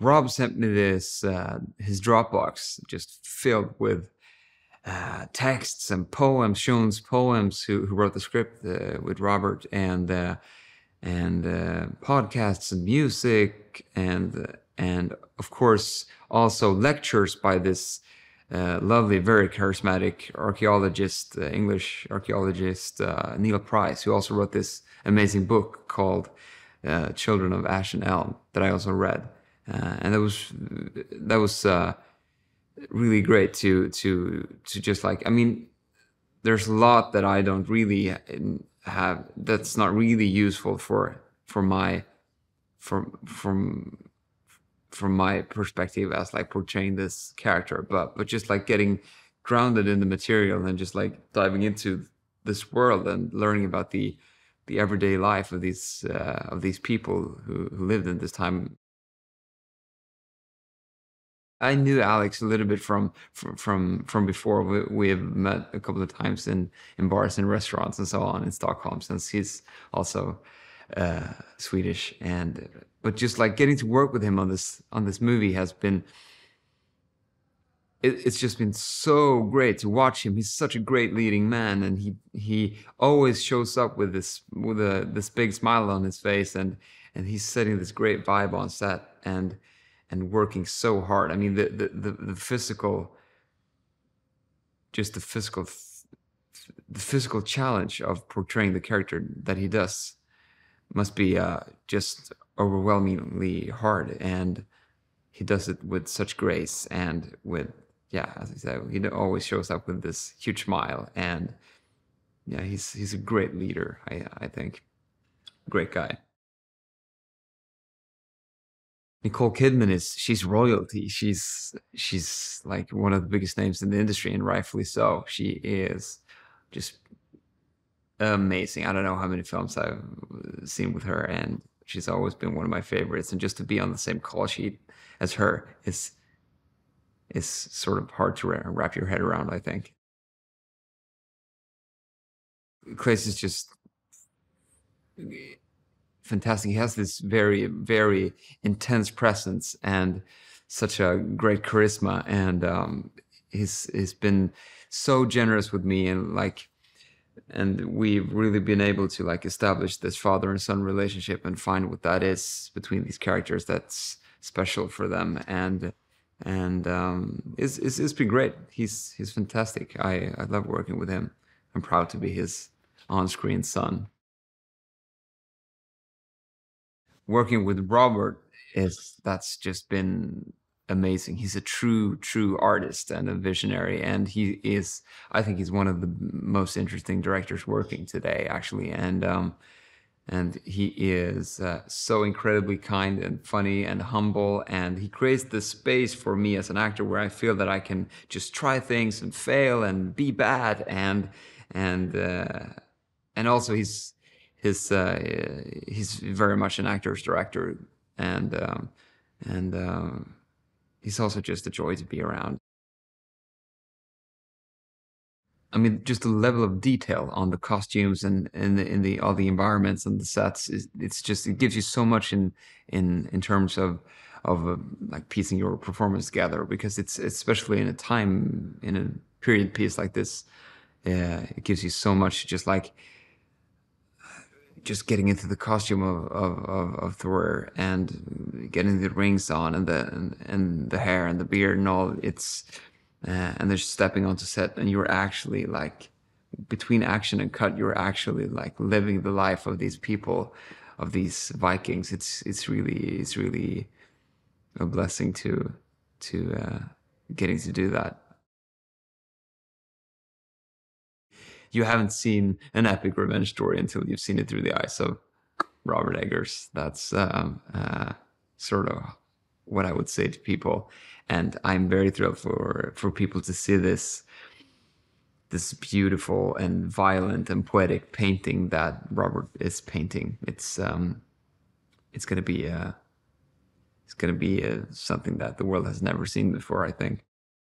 Rob sent me this uh, his Dropbox just filled with uh, texts and poems, Sjón's poems, who, who wrote the script uh, with Robert, and uh, and uh, podcasts and music, and and of course also lectures by this uh, lovely, very charismatic archaeologist, uh, English archaeologist Neil Price, who also wrote this amazing book called Children of Ash and Elm that I also read, and that was that was really great to to to just like I mean there's a lot that I don't really have that's not really useful for for my from from from my perspective as like portraying this character. But but just like getting grounded in the material and just like diving into this world and learning about the the everyday life of these uh, of these people who, who lived in this time I knew Alex a little bit from from from, before. We, we have met a couple of times in in bars and restaurants and so on in Stockholm, since he's also uh, Swedish. And but just like getting to work with him on this on this movie has been. It, it's just been so great to watch him. He's such a great leading man, and he he always shows up with this with a this big smile on his face, and and he's setting this great vibe on set and and working so hard. I mean, the the the, the physical, just the physical, the physical challenge of portraying the character that he does must be uh, just overwhelmingly hard, and he does it with such grace and with yeah, as I said, he always shows up with this huge smile, and yeah, he's he's a great leader. I I think, great guy. Nicole Kidman is she's royalty. She's she's like one of the biggest names in the industry, and rightfully so. She is just amazing. I don't know how many films I've seen with her, and she's always been one of my favorites. And just to be on the same call sheet as her is is sort of hard to wrap your head around. I think. Claes is just fantastic. He has this very, very intense presence and such a great charisma. And um, he's he's been so generous with me and like and we've really been able to like establish this father and son relationship and find what that is between these characters that's special for them and and um, it's, it's, it's been great. He's he's fantastic. I, I love working with him. I'm proud to be his on-screen son working with Robert is that's just been amazing. He's a true, true artist and a visionary, and he is. I think he's one of the most interesting directors working today, actually, and um, and he is uh, so incredibly kind and funny and humble, and he creates this space for me as an actor where I feel that I can just try things and fail and be bad, and and uh, and also he's his uh, he's very much an actor's director, and um, and um, he's also just a joy to be around. I mean, just the level of detail on the costumes and in the in the all the environments and the sets is it's just it gives you so much in in in terms of of uh, like piecing your performance together because it's especially in a time in a period piece like this, uh, it gives you so much just like just getting into the costume of, of, of, Thor and getting the rings on and the and, and the hair and the beard and all it's uh, and they're stepping onto set and you're actually like between action and cut you're actually like living the life of these people of these Vikings. It's it's really it's really a blessing to to uh, getting to do that you haven't seen an epic revenge story until you've seen it through the eyes of Robert Eggers. That's um, uh, sort of what I would say to people, and I'm very thrilled for for people to see this this beautiful and violent and poetic painting that Robert is painting. It's um, it's to be a, it's going to be a, something that the world has never seen before. I think.